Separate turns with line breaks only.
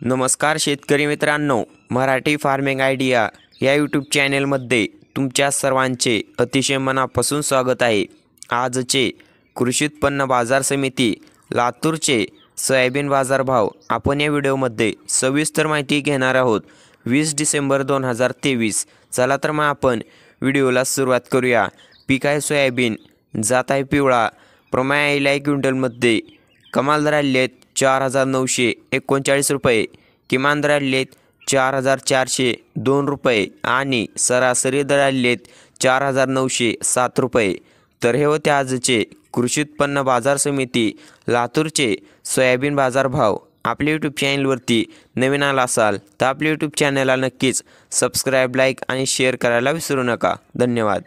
नमस्कार शेतकरी मित्रांनो मराठी फार्मिंग आयडिया या यूट्यूब चॅनेलमध्ये तुमच्या सर्वांचे अतिशय मनापासून स्वागत आहे. आजचे कृषी उत्पन्न बाजार समिती लातूरचे सोयाबीन बाजारभाव आपण या व्हिडिओमध्ये सविस्तर माहिती घेणार आहोत. वीस डिसेंबर दोन हजार तेवीस चला तर मग आपण व्हिडिओला सुरुवात करूया. पीक आहे सोयाबीन जात आहे पिवळा. प्रमाण आईला आहे क्विंटलमध्ये कमाल दर आहेत. चार हजार नऊशे एकोणचाळीस रुपये किमान दराडलेत चार हजार चारशे दोन रुपये आणि सरासरी दराडलेत चार हजार नऊशे सात रुपये. तर हे होते आजचे कृषी उत्पन्न बाजार समिती लातूरचे सोयाबीन बाजार भाव आपल्या यूट्यूब चॅनलवरती नवीन आला असाल तर आपल्या यूट्यूब चॅनलला नक्कीच सबस्क्राईब लाईक आणि शेअर करायला विसरू नका. धन्यवाद.